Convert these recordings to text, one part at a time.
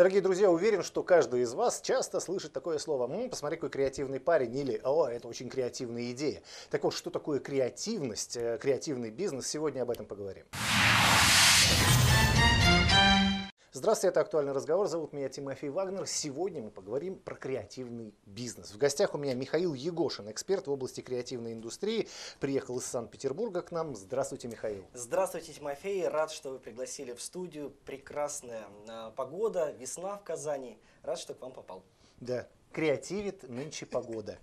Дорогие друзья, уверен, что каждый из вас часто слышит такое слово «М, «посмотри, какой креативный парень» или «О, это очень креативная идея». Так вот, что такое креативность, э, креативный бизнес, сегодня об этом поговорим. Здравствуйте, это «Актуальный разговор». Зовут меня Тимофей Вагнер. Сегодня мы поговорим про креативный бизнес. В гостях у меня Михаил Егошин, эксперт в области креативной индустрии. Приехал из Санкт-Петербурга к нам. Здравствуйте, Михаил. Здравствуйте, Тимофей. Рад, что вы пригласили в студию. Прекрасная э, погода, весна в Казани. Рад, что к вам попал. Да, креативит нынче погода.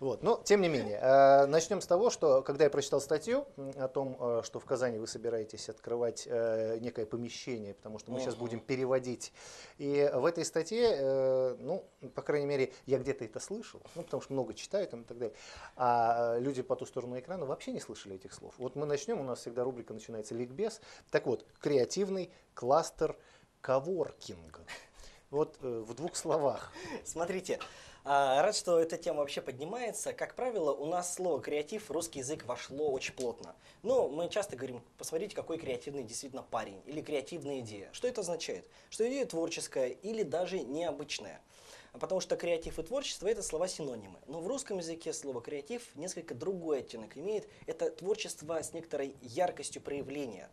Вот. Но, тем не менее, э, начнем с того, что когда я прочитал статью о том, э, что в Казани вы собираетесь открывать э, некое помещение, потому что мы сейчас будем переводить, и в этой статье, ну, по крайней мере, я где-то это слышал, ну, потому что много читаю там и так далее, а люди по ту сторону экрана вообще не слышали этих слов. Вот мы начнем, у нас всегда рубрика начинается «Ликбез». Так вот, креативный кластер коворкинга. Вот э, в двух словах. Смотрите, а, рад, что эта тема вообще поднимается. Как правило, у нас слово креатив русский язык вошло очень плотно. Но мы часто говорим, посмотрите, какой креативный действительно парень или креативная идея. Что это означает? Что идея творческая или даже необычная. Потому что креатив и творчество это слова синонимы. Но в русском языке слово креатив несколько другой оттенок имеет. Это творчество с некоторой яркостью проявления.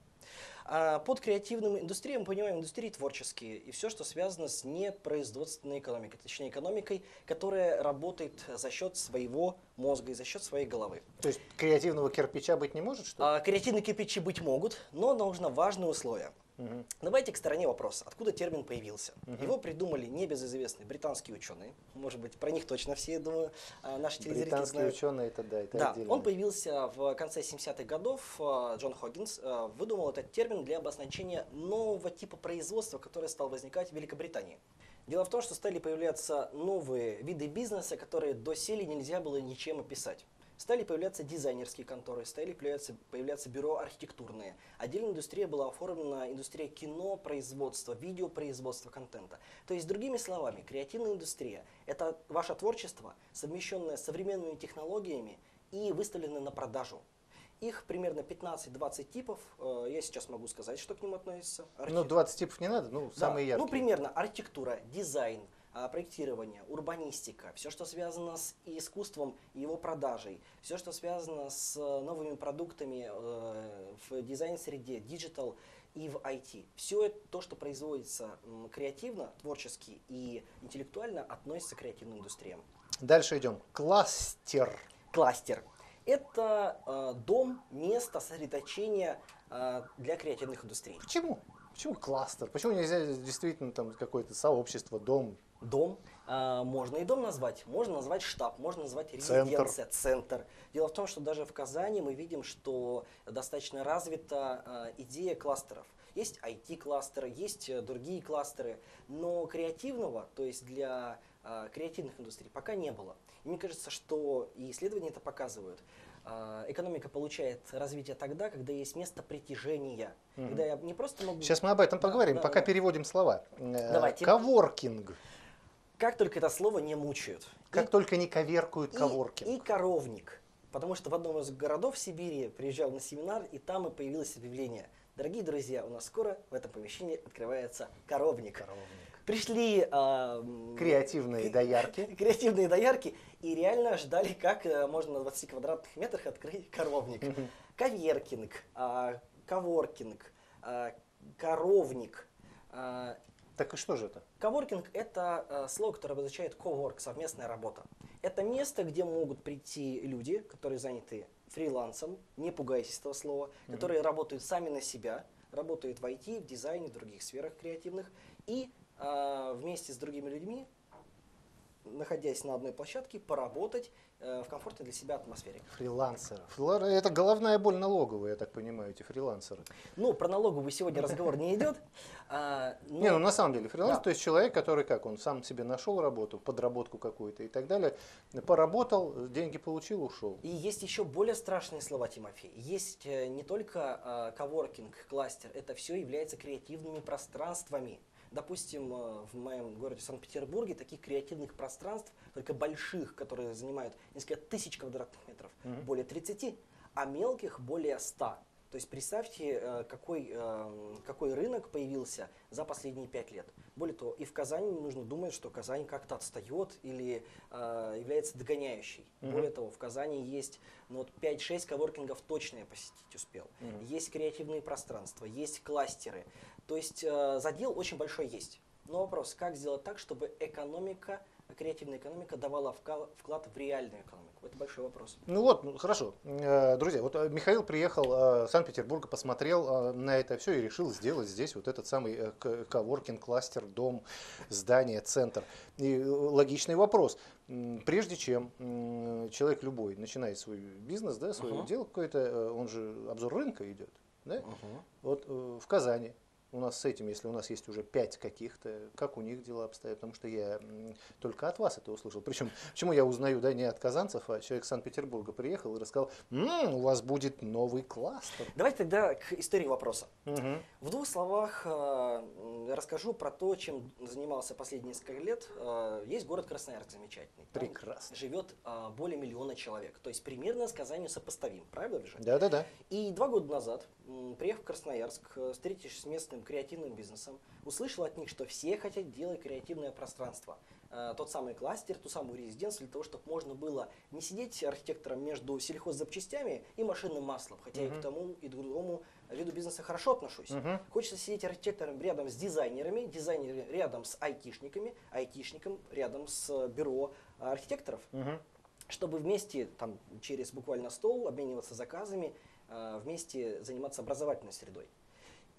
А под креативным индустрией мы понимаем индустрии творческие и все, что связано с непроизводственной экономикой, точнее экономикой, которая работает за счет своего мозга и за счет своей головы. То есть креативного кирпича быть не может, что ли? А, креативные кирпичи быть могут, но нужно важное условие. Мгм. Давайте к стороне вопрос. Откуда термин появился? Его придумали небезызвестные британские ученые. Может быть, про них точно все, я думаю, а, наши телезрители Британские знают. ученые, это да, это Да, отдельно. он появился в конце 70-х годов. э, Джон Хоггинс э, выдумал этот термин для обозначения нового типа производства, которое стало возникать в Великобритании. Дело в том, что стали появляться новые виды бизнеса, которые доселе нельзя было ничем описать. Стали появляться дизайнерские конторы, стали появляться, появляться бюро архитектурные. Отдельная индустрия была оформлена индустрия кино, производства, видеопроизводства контента. То есть, другими словами, креативная индустрия – это ваше творчество, совмещенное с современными технологиями и выставленное на продажу. Их примерно 15-20 типов. Э, Я сейчас могу сказать, что к ним относится. Ну, 20 типов не надо, ну, Да, самые яркие. Ну, примерно архитектура, дизайн, проектирование, урбанистика, все, что связано с искусством и его продажей, все, что связано с э, новыми продуктами э, в дизайн-среде, digital и в IT. Все это то, что производится креативно, творчески и интеллектуально, относится к креативным индустриям. Дальше идем. Кластер. Кластер. Это э, дом, место сосредоточения э, для креативных индустрий. Почему? Почему кластер? Почему нельзя действительно там какое-то сообщество, дом? Дом. А, можно и дом назвать, можно назвать штаб, можно назвать Центр. резиденция, центр. Дело в том, что даже в Казани мы видим, что достаточно развита а, идея кластеров. Есть IT-кластеры, есть э, другие кластеры, но креативного, то есть для а, креативных индустрий, пока не было. И мне кажется, что и исследования это показывают. А, Экономика получает развитие тогда, когда есть место притяжения. Мгм. Когда я не просто могу... Сейчас мы об этом поговорим, да, пока да. переводим слова. Э, Давайте. Коворкинг. Как только это слово не мучают. Как И только не коверкуют И- коворкинг. И, коровник. Потому что в одном из городов Сибири приезжал на семинар, и там и появилось объявление. Дорогие друзья, у нас скоро в этом помещении открывается коровник. Коровник. Пришли м, Креативные кре- доярки. креативные доярки и реально ждали, как э, можно на 20 квадратных метрах открыть коровник. Коверкинг, а, коворкинг, а, коровник. а, Так и что же это? Коворкинг – это э, слово, которое обозначает cowork, совместная работа. Это место, где могут прийти люди, которые заняты фрилансом, не пугайтесь этого слова, которые работают сами на себя, работают в IT, в дизайне, в других сферах креативных, и э, вместе с другими людьми, находясь на одной площадке, поработать э, в комфортной для себя атмосфере. Фрилансеры. Фрила- Это головная боль налоговая, я так понимаю, эти фрилансеры. Ну, про налоговую сегодня разговор не идет. а, но- Не, ну на самом деле фриланс, Да. то есть человек, который как, он сам себе нашел работу, подработку какую-то и так далее, поработал, деньги получил, ушел. И есть еще более страшные слова, Тимофей. Есть э, не только э, коворкинг, кластер, это все является креативными пространствами. Допустим, э, в моем городе Санкт-Петербурге таких креативных пространств, только больших, которые занимают несколько тысяч квадратных метров, Мгм. более 30, а мелких более 100. То есть представьте, э, какой, э, какой рынок появился за последние пять лет. Более того, и в Казани не нужно думать, что Казань как-то отстает или э, является догоняющей. Мгм. Более того, в Казани есть ну, вот 5-6 коворкингов точно я посетить успел. Мгм. Есть креативные пространства, есть кластеры. То есть э, задел очень большой есть. Но вопрос, как сделать так, чтобы экономика, креативная экономика давала вклад в реальную экономику? Это большой вопрос. Ну вот, ну, хорошо. Э, Друзья, вот э, Михаил приехал э, в Санкт-Петербург, посмотрел э, на это все и решил сделать здесь вот этот самый э, коворкинг, кластер, дом, здание, центр. И э, логичный вопрос. Прежде чем человек любой начинает свой бизнес, да, свое Ага. дело какое-то, э, он же обзор рынка идет. Да? Вот э, в Казани у нас с этим, если у нас есть уже пять каких-то, как у них дела обстоят, потому что я только от вас это услышал. Причем, почему я узнаю, да, не от казанцев, а человек из Санкт-Петербурга приехал и рассказал, «М, у вас будет новый кластер. Давайте тогда к истории вопроса. Мгм. В двух словах э, расскажу про то, чем занимался последние несколько лет. Э, Есть город Красноярск замечательный. Там Прекрасно. живет э, более миллиона человек. То есть примерно с Казанью сопоставим. Правильно же? Да-да-да. И два года назад, м, приехав в Красноярск, э, встретившись с местным креативным бизнесом, услышал от них, что все хотят делать креативное пространство. Э, Тот самый кластер, ту самую резиденцию, для того, чтобы можно было не сидеть архитектором между сельхоззапчастями и машинным маслом. Хотя и Мгм. к тому, и к другому виду бизнеса хорошо отношусь. Мгм. Хочется сидеть архитектором рядом с дизайнерами, дизайнеры рядом с айтишниками, айтишником рядом с э, бюро архитекторов Мгм. чтобы вместе, там, через буквально стол, обмениваться заказами, э, вместе заниматься образовательной средой.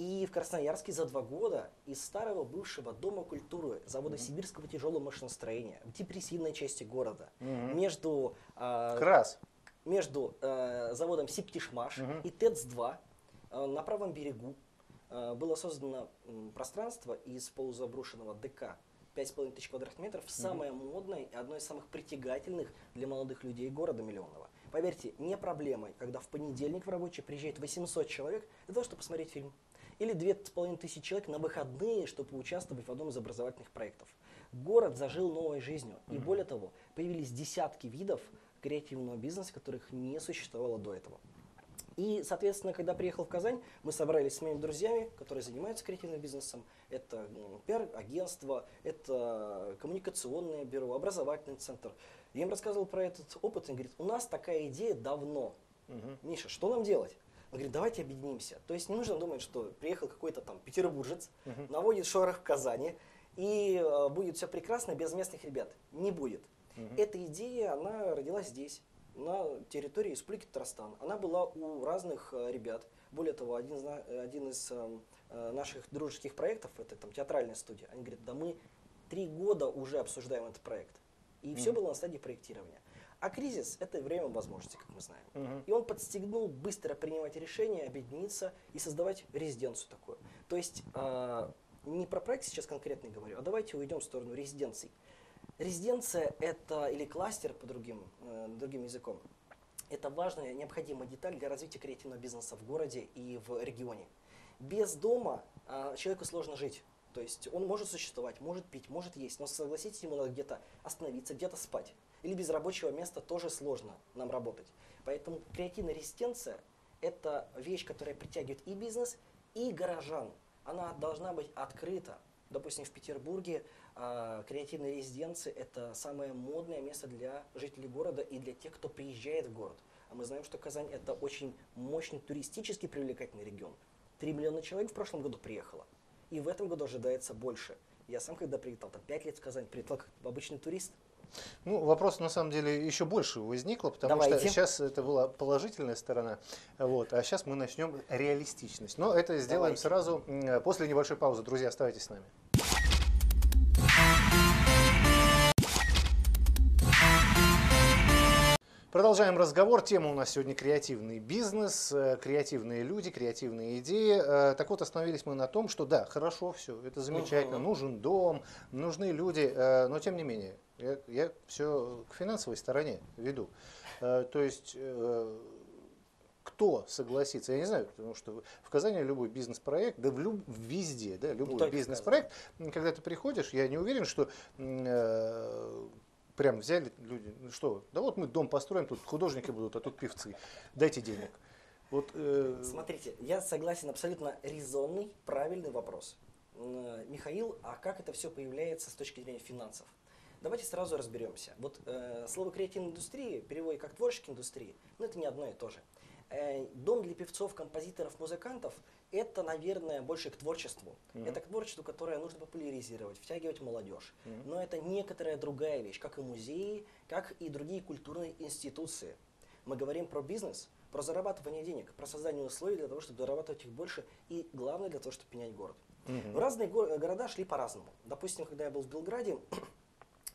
И в Красноярске за два года из старого бывшего Дома культуры завода Сибирского тяжелого машиностроения в депрессивной части города Мгм. между, э, Крас. между э, заводом Сиптишмаш Мгм. и ТЭЦ-2 э, на правом берегу э, было создано м, пространство из полузаброшенного ДК 5,5 тысяч квадратных метров, самое модное и одно из самых притягательных для молодых людей города миллионного. Поверьте, не проблема, когда в понедельник в рабочий приезжает 800 человек для того, чтобы посмотреть фильм. Или 2,5 тысячи человек на выходные, чтобы поучаствовать в одном из образовательных проектов. Город зажил новой жизнью. И более того, появились десятки видов креативного бизнеса, которых не существовало до этого. И, соответственно, когда приехал в Казань, мы собрались с моими друзьями, которые занимаются креативным бизнесом. Это м, пиар-агентство, это коммуникационное бюро, образовательный центр. Я им рассказывал про этот опыт, и говорит, у нас такая идея давно. Мгм. Миша, что нам делать? Он говорит, давайте объединимся. То есть не нужно думать, что приехал какой-то там петербуржец, Мгм. наводит шорох в Казани, и э, будет все прекрасно без местных ребят. Не будет. Мгм. Эта идея, она родилась здесь, на территории Республики Татарстан. Она была у разных э, ребят. Более того, один э, один из эм, э, наших дружеских проектов, это там театральная студия, они говорят, да мы три года уже обсуждаем этот проект. И все Мгм. было на стадии проектирования. А кризис – это время возможностей, как мы знаем. Мгм. И он подстегнул быстро принимать решения, объединиться и создавать резиденцию такую. То есть э, не про проект сейчас конкретный говорю, а давайте уйдем в сторону резиденций. Резиденция это или кластер по другим, э, другим языком. Это важная, необходимая деталь для развития креативного бизнеса в городе и в регионе. Без дома э, человеку сложно жить. То есть он может существовать, может пить, может есть, но согласитесь, ему надо где-то остановиться, где-то спать. Или без рабочего места тоже сложно нам работать. Поэтому креативная резиденция – это вещь, которая притягивает и бизнес, и горожан. Она должна быть открыта. Допустим, в Петербурге а, креативная резиденция – это самое модное место для жителей города и для тех, кто приезжает в город. А мы знаем, что Казань – это очень мощный туристически привлекательный регион. Три миллиона человек в прошлом году приехало. И в этом году ожидается больше. Я сам, когда прилетал, там пять лет в Казань, прилетал как обычный турист. Ну, вопрос на самом деле еще больше возникло, потому Давайте. что сейчас это была положительная сторона, вот, а сейчас мы начнем реалистичность. Но это сделаем Давайте. сразу после небольшой паузы. Друзья, оставайтесь с нами. Продолжаем разговор. Тема у нас сегодня креативный бизнес, э, креативные люди, креативные идеи. Э, Так вот, остановились мы на том, что да, хорошо, все, это замечательно, нужен дом, нужны люди, э, но тем не менее, я, все к финансовой стороне веду. Э, То есть, э, кто согласится, я не знаю, потому что в Казани любой бизнес-проект, да в люб- везде, да, любой только в бизнес-проект, когда ты приходишь, я не уверен, что э, прям взяли люди, ну что, да вот мы дом построим, тут художники будут, а тут певцы, дайте денег. Вот, э, Смотрите, я согласен, абсолютно резонный, правильный вопрос. М, Михаил, а как это все появляется с точки зрения финансов? Давайте сразу разберемся. Вот э, слово креативная индустрия, переводе как творческая индустрия, ну это не одно и то же. Э, дом для певцов, композиторов, музыкантов это, наверное, больше к творчеству. Мгм. Это к творчеству, которое нужно популяризировать, втягивать молодежь. Мгм. Но это некоторая другая вещь, как и музеи, как и другие культурные институции. Мы говорим про бизнес, про зарабатывание денег, про создание условий для того, чтобы зарабатывать их больше и, главное, для того, чтобы менять город. мгм. Разные го- города шли по-разному. Допустим, когда я был в Белграде,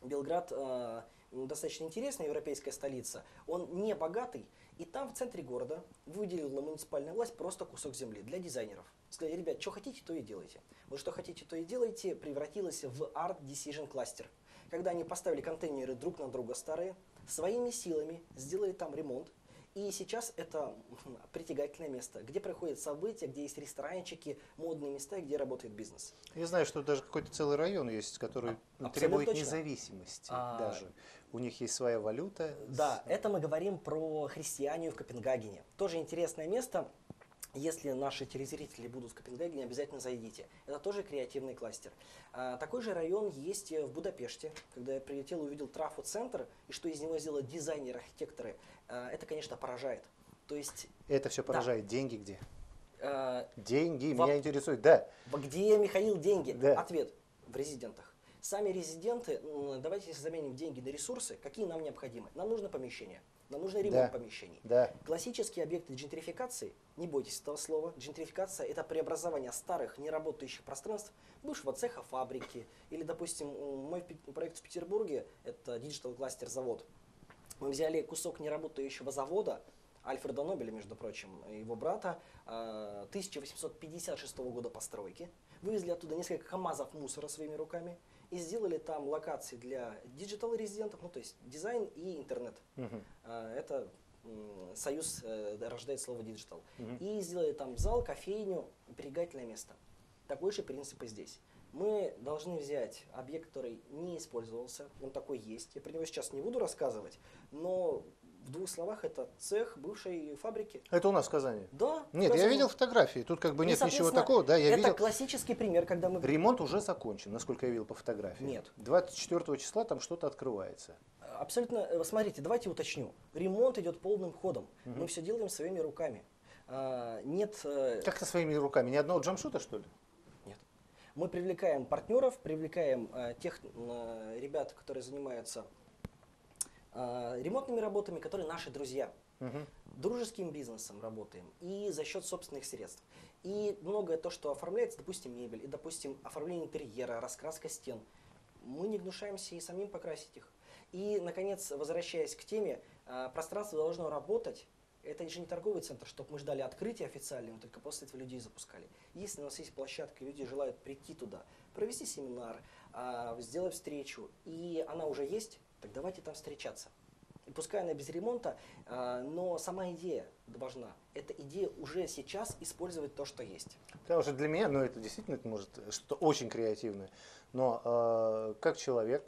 Белград э, достаточно интересная европейская столица. Он не богатый, и там в центре города выделила муниципальная власть просто кусок земли для дизайнеров. Сказали, ребят, что хотите, то и делайте. Вот что хотите, то и делайте, превратилось в Art Decision Cluster. Когда они поставили контейнеры друг на друга старые, своими силами сделали там ремонт, и сейчас это м, притягательное место, где проходят события, где есть ресторанчики, модные места, где работает бизнес. Я знаю, что даже какой-то целый район есть, который А, требует точно. независимости А, даже. У них есть своя валюта. Да, с- это мы говорим про христианию в Копенгагене. Тоже интересное место. Если наши телезрители будут в Копенгагене, обязательно зайдите. Это тоже креативный кластер. А, такой же район есть э, в Будапеште. Когда я прилетел и увидел Трафу-центр, и что из него сделали дизайнеры, архитекторы, а, это, конечно, поражает. То есть, Это все поражает. Деньги где? э, Деньги Воп- меня интересует. Да. Во- Где, Михаил, деньги? Да. Ответ. В резидентах. Сами резиденты, давайте заменим деньги на ресурсы, какие нам необходимы? Нам нужно помещение, нам нужно ремонт Да. помещений. Да. Классические объекты джентрификации, не бойтесь этого слова, джентрификация – это преобразование старых, неработающих пространств, бывшего цеха фабрики, или, допустим, мой проект в Петербурге – это Digital кластер завод. Мы взяли кусок неработающего завода, Альфреда Нобеля, между прочим, его брата, э, 1856 года постройки, вывезли оттуда несколько КАМАЗов мусора своими руками и сделали там локации для digital резидентов, ну то есть дизайн и интернет. А, Это союз э, рождает слово digital. Мгм. И сделали там зал, кофейню, притягательное место. Такой же принцип и здесь. Мы должны взять объект, который не использовался, он такой есть. Я про него сейчас не буду рассказывать, но в двух словах это цех бывшей фабрики. Это у нас в Казани. Да. Нет, я Казани. видел фотографии. Тут как бы нет ничего такого. Да, я это видел. классический пример, когда мы Ремонт уже закончен, насколько я видел по фотографии. Нет. 24 числа там что-то открывается. Абсолютно, э, смотрите, давайте уточню. Ремонт идет полным ходом. Мгм. Мы все делаем своими руками. А, Нет э, Как-то своими руками. Ни одного джамшута, что ли? Нет. Мы привлекаем партнеров, привлекаем э, тех э, ребят, которые занимаются э, ремонтными работами, которые наши друзья. Мгм. Дружеским бизнесом работаем и за счет собственных средств. И многое то, что оформляется, допустим, мебель, и, допустим, оформление интерьера, раскраска стен, мы не гнушаемся и самим покрасить их. И, наконец, возвращаясь к теме, э, пространство должно работать. Это же не торговый центр, чтобы мы ждали открытия официального, только после этого людей запускали. Если у нас есть площадка, люди желают прийти туда, провести семинар, а, сделать встречу, и она уже есть, так давайте там встречаться. И пускай она без ремонта, а, но сама идея важна. Эта идея уже сейчас использовать то, что есть. Потому что для меня, ну это действительно это может что очень креативное. Но э, как человек,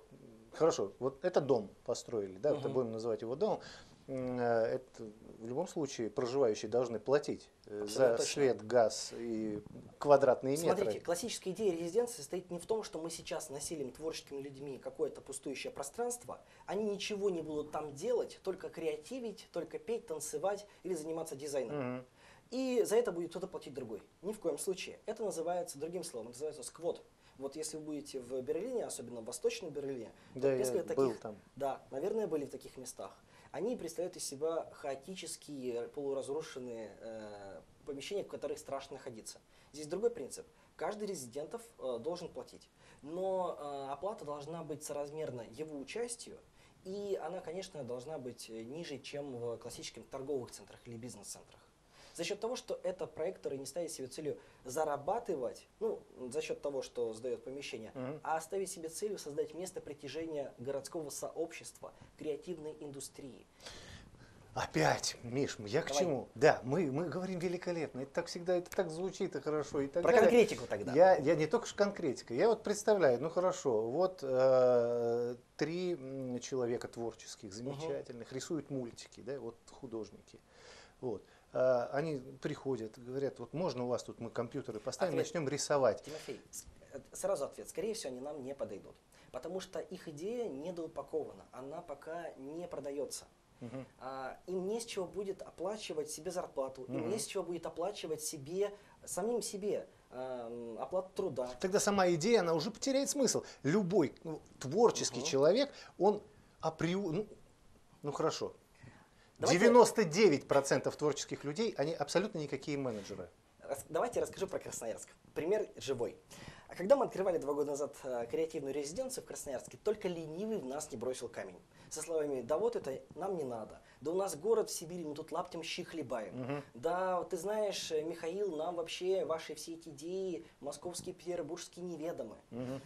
хорошо, вот это дом построили, да, это Мгм. будем называть его домом. Э, Это в любом случае проживающие должны платить э, Абсолютно за точно. свет, газ и квадратные Смотрите, метры. классическая идея резиденции состоит не в том, что мы сейчас насилим творческими людьми какое-то пустующее пространство. Они ничего не будут там делать, только креативить, только петь, танцевать или заниматься дизайном. Мгм. И за это будет кто-то платить другой. Ни в коем случае. Это называется другим словом, это называется сквот. Вот если вы будете в Берлине, особенно в Восточном Берлине, то Да, я несколько был таких, там. да, наверное, были в таких местах. Они представляют из себя хаотические, полуразрушенные э, помещения, в которых страшно находиться. Здесь другой принцип. Каждый резидентов э, должен платить. Но э, оплата должна быть соразмерна его участию, и она, конечно, должна быть э, ниже, чем в классических торговых центрах или бизнес-центрах. За счет того, что это проект, который не ставит себе целью зарабатывать, ну, за счет того, что сдает помещение, Мгм. а ставить себе целью создать место притяжения городского сообщества, креативной индустрии. Опять, Миш, я к Давай. чему? Да, мы, мы говорим великолепно. Это так всегда, это так звучит и хорошо. И так Про далее. конкретику тогда. Я, я не только конкретика, я вот представляю, ну хорошо, вот э, три человека творческих, замечательных, рисуют мультики, да, вот художники. Вот. А, они приходят, говорят, вот можно у вас тут мы компьютеры поставим, Ответ. начнем рисовать. Тимофей, э, сразу ответ. Скорее всего, они нам не подойдут. Потому что их идея недоупакована, она пока не продается. Мгм. А, им не с чего будет оплачивать себе зарплату, им Мгм. не с чего будет оплачивать себе, самим себе эм, оплату труда. Тогда сама идея, она уже потеряет смысл. Любой ну, творческий Мгм. человек, он априори, ну, ну хорошо, Давайте- 99% творческих людей, они абсолютно никакие менеджеры. Давайте расскажу про Красноярск. Пример живой. А когда мы открывали два года назад э, креативную резиденцию в Красноярске, только ленивый в нас не бросил камень. Со словами, да вот это нам не надо. Да у нас город в Сибири, мы тут лаптем щи хлебаем. Мгм. Да, ты знаешь, э, Михаил, нам вообще ваши все эти идеи московские, петербургские неведомы. Мгм.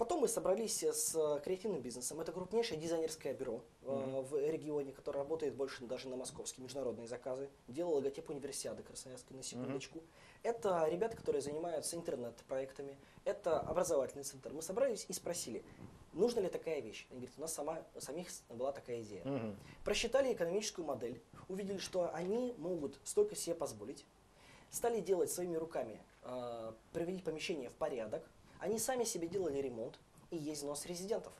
Потом мы собрались с э, креативным бизнесом. Это крупнейшее дизайнерское бюро э, Мгм. в регионе, которое работает больше даже на московские международные заказы. Делало логотип универсиады Красноярской, на секундочку. Это ребята, которые занимаются интернет-проектами. Это образовательный центр. Мы собрались и спросили, нужна ли такая вещь. Они говорят, у нас сама, у самих была такая идея. Мгм. Просчитали экономическую модель, увидели, что они могут столько себе позволить, стали делать своими руками, э, приводить помещение в порядок, они сами себе делали ремонт и есть взнос резидентов.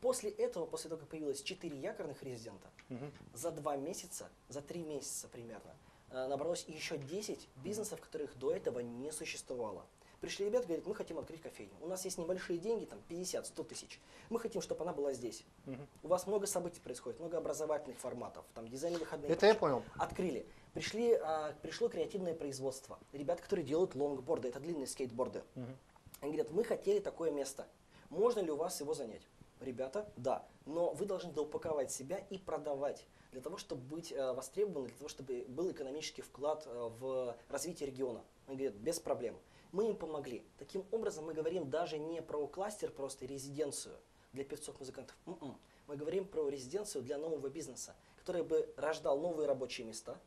После этого, после того, как появилось 4 якорных резидента, Мгм. за два месяца, за три месяца примерно, э, набралось еще 10 бизнесов, которых до этого не существовало. Пришли ребята, говорят, мы хотим открыть кофейню. У нас есть небольшие деньги, там 50-100 тысяч. Мы хотим, чтобы она была здесь. Мгм. У вас много событий происходит, много образовательных форматов, там дизайн выходные. Это я понял. Открыли. Пришли, а, пришло креативное производство. Ребята, которые делают лонгборды, это длинные скейтборды. Мгм. Они говорят, мы хотели такое место. Можно ли у вас его занять? Ребята, да. Но вы должны доупаковать себя и продавать. Для того, чтобы быть э, востребованным, для того, чтобы был экономический вклад э, в развитие региона. Они говорят, без проблем. Мы им помогли. Таким образом, мы говорим даже не про кластер, просто резиденцию для певцов-музыкантов. М-м. Мы говорим про резиденцию для нового бизнеса, который бы рождал новые рабочие места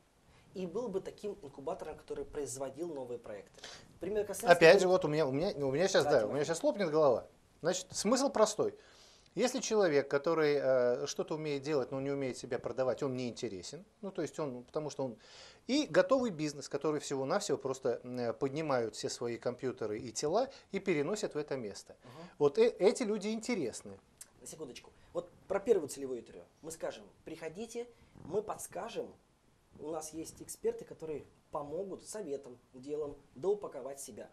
и был бы таким инкубатором, который производил новые проекты. Пример Красноярска Опять же, вот у меня, у меня, у меня сейчас, Да, у меня сейчас лопнет голова. Значит, смысл простой. Если человек, который э, что-то умеет делать, но не умеет себя продавать, он не интересен. Ну, то есть он, потому что он... И готовый бизнес, который всего-навсего просто э, поднимают все свои компьютеры и тела и переносят в это место. Мгм. Вот э- эти люди интересны. На секундочку. Вот про первую целевую аудиторию. Мы скажем, приходите, мы подскажем. У нас есть эксперты, которые помогут советом, делом доупаковать себя.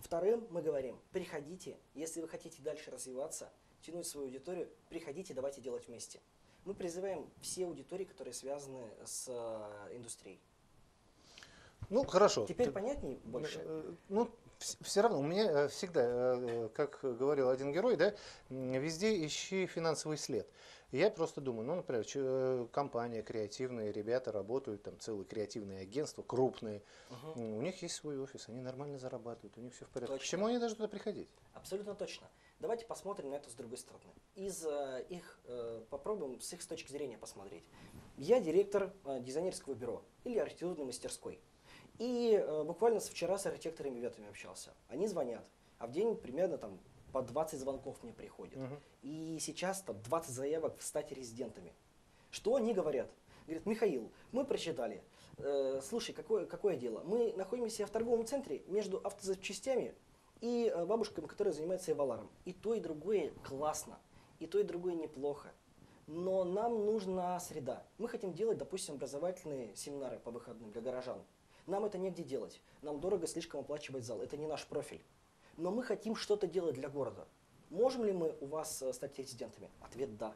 Вторым мы говорим, приходите, если вы хотите дальше развиваться, тянуть свою аудиторию, приходите, давайте делать вместе. Мы призываем все аудитории, которые связаны с э, индустрией. Ну, хорошо. Теперь Ты- понятнее больше? Э, Ну, все равно, у меня э, всегда, как говорил один герой, да, везде ищи финансовый след. И я просто думаю, ну, например, э, компания, креативные ребята работают, там целые креативные агентства, крупные. М, у них есть свой офис, они нормально зарабатывают, у них все в порядке. Точно. Почему они должны туда приходить? Абсолютно точно. Давайте посмотрим на это с другой стороны. Из э, их э, попробуем с их с точки зрения посмотреть. Я директор э, дизайнерского бюро или архитектурной мастерской. И э, буквально с вчера с архитекторами ребятами общался. Они звонят, а в день примерно там по 20 звонков мне приходит. Мгм. И сейчас там 20 заявок стать резидентами. Что они говорят? Говорят, Михаил, мы прочитали. Э, слушай, какое, какое дело? Мы находимся в торговом центре между автозапчастями и э, бабушками, которые занимаются эваларом. И то, и другое классно. И то, и другое неплохо. Но нам нужна среда. Мы хотим делать, допустим, образовательные семинары по выходным для горожан. Нам это негде делать. Нам дорого слишком оплачивать зал. Это не наш профиль. Но мы хотим что-то делать для города. Можем ли мы у вас э, стать резидентами? Ответ – да.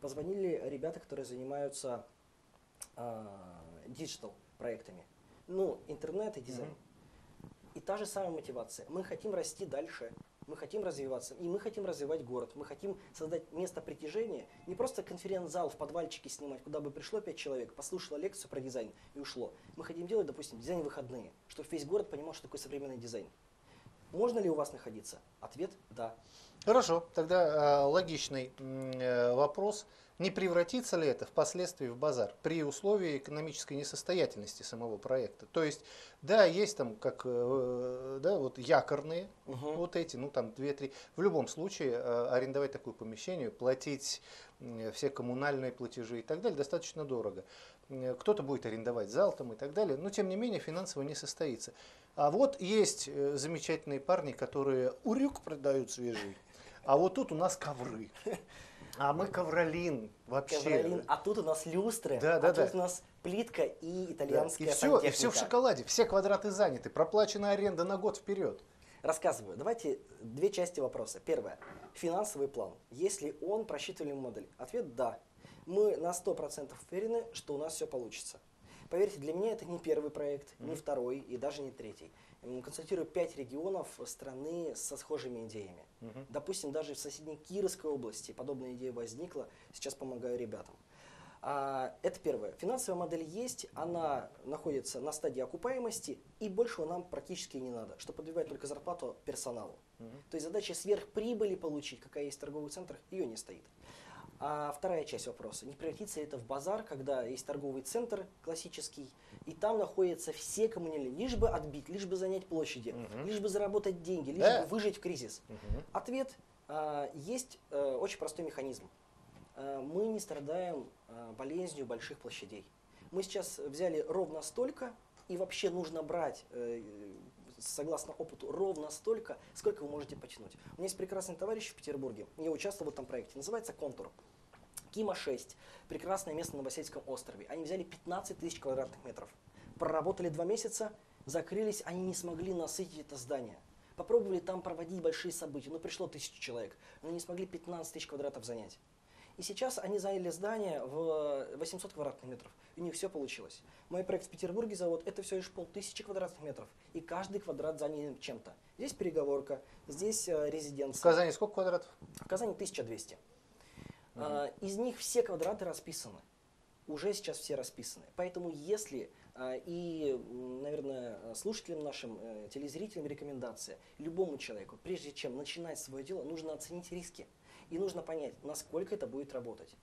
Позвонили ребята, которые занимаются digital проектами. Ну, интернет и дизайн. И та же самая мотивация. Мы хотим расти дальше, мы хотим развиваться, и мы хотим развивать город. Мы хотим создать место притяжения, не просто конференц-зал в подвальчике снимать, куда бы пришло пять человек, послушало лекцию про дизайн и ушло. Мы хотим делать, допустим, дизайн выходные, чтобы весь город понимал, что такое современный дизайн. Можно ли у вас находиться? Ответ – да. Хорошо, тогда э, логичный э, вопрос. Не превратится ли это впоследствии в базар при условии экономической несостоятельности самого проекта? То есть, да, есть там как, э, да, вот якорные, Мгм. вот эти, ну там 2-3. В любом случае, э, арендовать такое помещение, платить м, все коммунальные платежи и так далее достаточно дорого. Э, Кто-то будет арендовать зал там и так далее, но тем не менее финансово не состоится. А вот есть э, замечательные парни, которые урюк продают свежий, а вот тут у нас ковры. А мы ковролин вообще. Ковролин, а тут у нас люстры, Да, да, а тут да. у нас плитка и Да, итальянская И все, и все в шоколаде, все квадраты заняты, проплачена аренда на год вперед. Рассказываю. Давайте две части вопроса. Первое. Финансовый план. Если он просчитывали модель? Ответ – да. Мы на 100% уверены, что у нас все получится. Поверьте, для меня это не первый проект, не второй и даже не третий. Консультирую пять регионов страны со схожими идеями. Допустим, даже в соседней Кировской области подобная идея возникла. Сейчас помогаю ребятам. А, Это первое. Финансовая модель есть, она находится на стадии окупаемости, и большего нам практически не надо, что подбивает только зарплату персоналу. То есть задача сверхприбыли получить, какая есть в торговых центрах, ее не стоит. А вторая часть вопроса. Не превратится ли это в базар, когда есть торговый центр классический, и там находятся все коммунальные, лишь бы отбить, лишь бы занять площади, Мгм. лишь бы заработать деньги, лишь Да. бы выжить в кризис. Ответ а, есть э, очень простой механизм. Э, мы не страдаем э, болезнью больших площадей. Мы сейчас взяли ровно столько, и вообще нужно брать, э, согласно опыту, ровно столько, сколько вы можете потянуть. У меня есть прекрасный товарищ в Петербурге, я участвовал в этом проекте, называется «Контур». Кима-6, прекрасное место на Новосельском острове. Они взяли 15 тысяч квадратных метров. Проработали два месяца, закрылись, они не смогли насытить это здание. Попробовали там проводить большие события, ну пришло тысячу человек, но не смогли 15 тысяч квадратов занять. И сейчас они заняли здание в 800 квадратных метров. И у них все получилось. Мой проект в Петербурге завод это все лишь полтысячи квадратных метров. И каждый квадрат занят чем-то. Здесь переговорка, здесь э, В резиденция. Казани сколько квадратов? В Казани 1200. А, Из них все квадраты расписаны. Уже сейчас все расписаны. Поэтому если а, и, наверное, слушателям нашим, э, телезрителям рекомендация, любому человеку, прежде чем начинать свое дело, нужно оценить риски. И нужно понять, насколько это будет работать.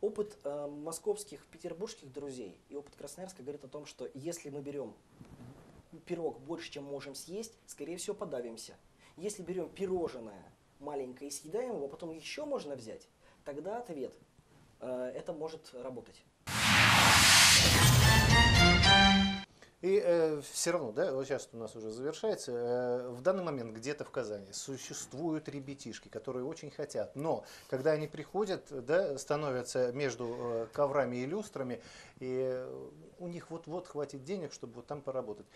Опыт э, московских, петербургских друзей и опыт Красноярска говорит о том, что если мы берем пирог больше, чем можем съесть, скорее всего, подавимся. Если берем пирожное маленькое и съедаем его, потом еще можно взять, тогда ответ э, это может работать. И все равно, да, вот сейчас у нас уже завершается, э, в данный момент где-то в Казани существуют ребятишки, которые очень хотят, но когда они приходят, да, становятся между э, коврами и люстрами, и э, у них вот-вот хватит денег, чтобы вот там поработать.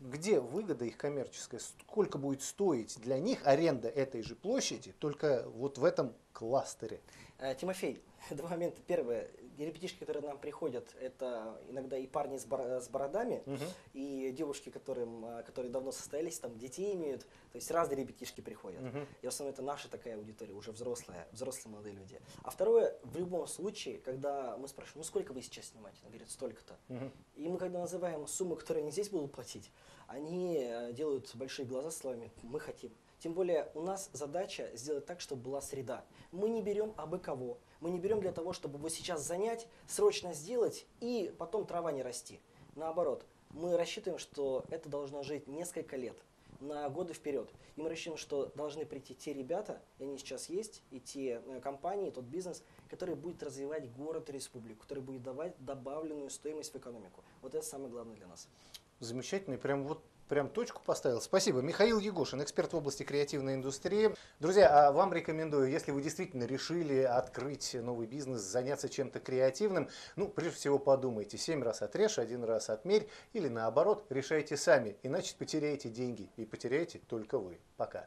Где выгода их коммерческая? Сколько будет стоить для них аренда этой же площади, только вот в этом кластере? Э, Тимофей, два момента. Первое, ребятишки, которые нам приходят, это иногда и парни с, бор- с бородами, и девушки, которым, э, которые давно состоялись, там детей имеют. То есть разные ребятишки приходят. Мгм. И в основном это наша такая аудитория, уже взрослая, взрослые молодые люди. А второе, в любом случае, когда мы спрашиваем, ну сколько вы сейчас снимаете? Она говорит, столько-то. Мгм. И мы когда называем суммы, которые они здесь будут платить, они э, делают большие глаза словами «мы хотим». Тем более у нас задача сделать так, чтобы была среда. Мы не берем абы кого. Мы не берем для того, чтобы вот сейчас занять, срочно сделать и потом трава не расти. Наоборот, мы рассчитываем, что это должно жить несколько лет, на годы вперед. И мы рассчитываем, что должны прийти те ребята, и они сейчас есть, и те э, компании, тот бизнес, который будет развивать город и республику, который будет давать добавленную стоимость в экономику. Вот это самое главное для нас. Замечательный, прям вот прям точку поставил. Спасибо. Михаил Егошин, эксперт в области креативной индустрии. Друзья, а вам рекомендую, если вы действительно решили открыть новый бизнес, заняться чем-то креативным, ну, прежде всего подумайте, семь раз отрежь, один раз отмерь, или наоборот, решайте сами, иначе потеряете деньги, и потеряете только вы. Пока.